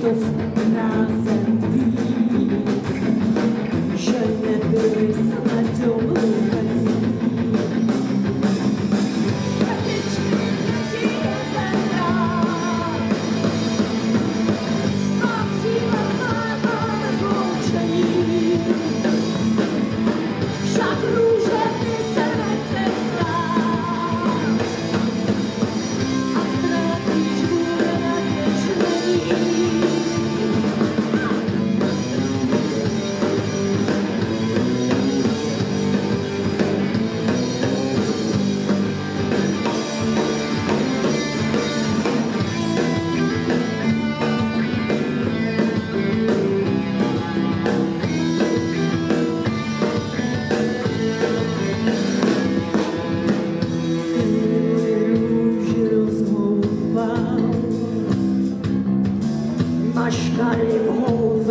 Христос.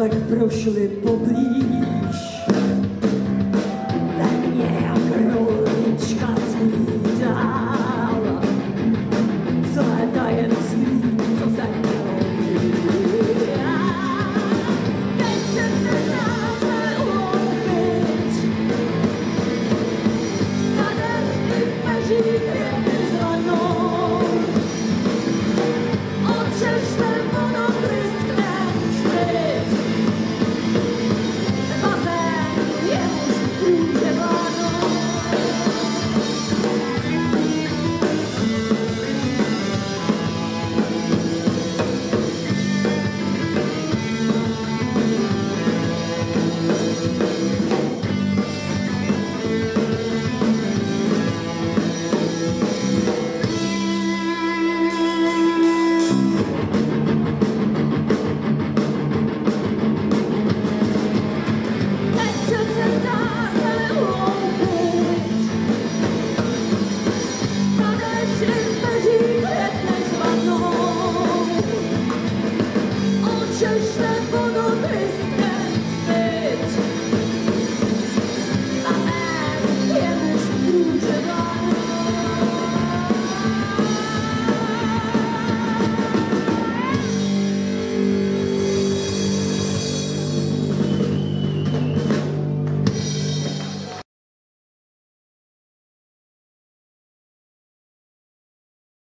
jak prošli poblíž.